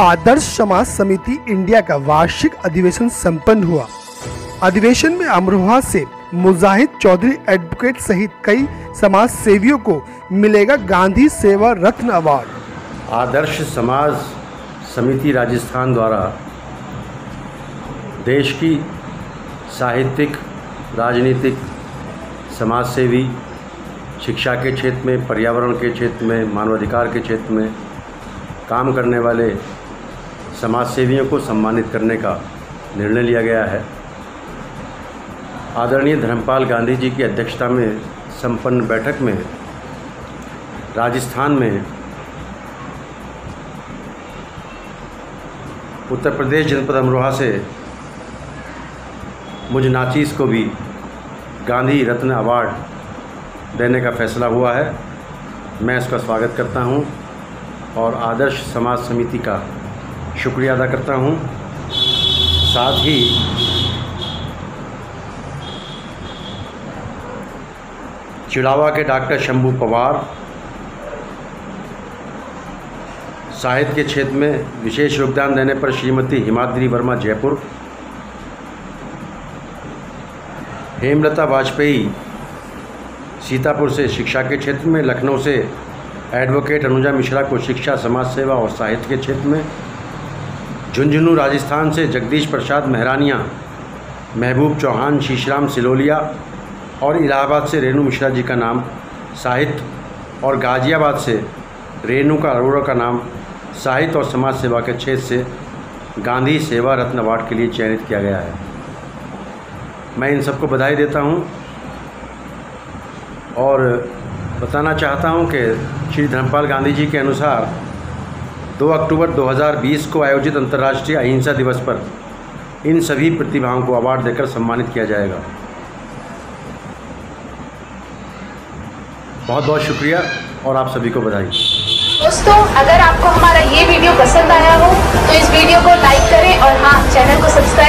आदर्श समाज समिति इंडिया का वार्षिक अधिवेशन संपन्न हुआ। अधिवेशन में अमरोहा से मुजाहिद चौधरी एडवोकेट सहित कई समाज सेवियों को मिलेगा गांधी सेवा रत्न अवार्ड आदर्श समाज समिति राजस्थान द्वारा देश की साहित्यिक, राजनीतिक समाज सेवी शिक्षा के क्षेत्र में, पर्यावरण के क्षेत्र में, मानवाधिकार के क्षेत्र में काम करने वाले समाज सेवियों को सम्मानित करने का निर्णय लिया गया है। आदरणीय धर्मपाल गांधी जी की अध्यक्षता में संपन्न बैठक में राजस्थान में उत्तर प्रदेश जनपद अमरोहा से मुझ नाचीस को भी गांधी रत्न अवार्ड देने का फैसला हुआ है। मैं इसका स्वागत करता हूँ और आदर्श समाज समिति का शुक्रिया अदा करता हूँ। साथ ही चिड़ावा के डॉक्टर शंभू पवार, साहित्य के क्षेत्र में विशेष योगदान देने पर श्रीमती हिमाद्री वर्मा जयपुर, हेमलता वाजपेयी सीतापुर से शिक्षा के क्षेत्र में, लखनऊ से एडवोकेट अनुजा मिश्रा को शिक्षा, समाज सेवा और साहित्य के क्षेत्र में झुंझुनू राजस्थान से जगदीश प्रसाद मेहरानिया, महबूब चौहान, शीशराम सिलोलिया और इलाहाबाद से रेणु मिश्रा जी का नाम, साहित्य और गाज़ियाबाद से रेणुका अरोड़ा का नाम, साहित्य और समाज सेवा के क्षेत्र से गांधी सेवा रत्न अवार्ड के लिए चयनित किया गया है। मैं इन सबको बधाई देता हूँ और बताना चाहता हूँ कि श्री धर्मपाल गांधी जी के अनुसार 2 अक्टूबर 2020 को आयोजित अंतर्राष्ट्रीय अहिंसा दिवस पर इन सभी प्रतिभाओं को अवार्ड देकर सम्मानित किया जाएगा। बहुत बहुत शुक्रिया और आप सभी को बधाई। दोस्तों, अगर आपको हमारा ये वीडियो पसंद आया हो तो इस वीडियो को लाइक करें और हाँ चैनल को सब्सक्राइब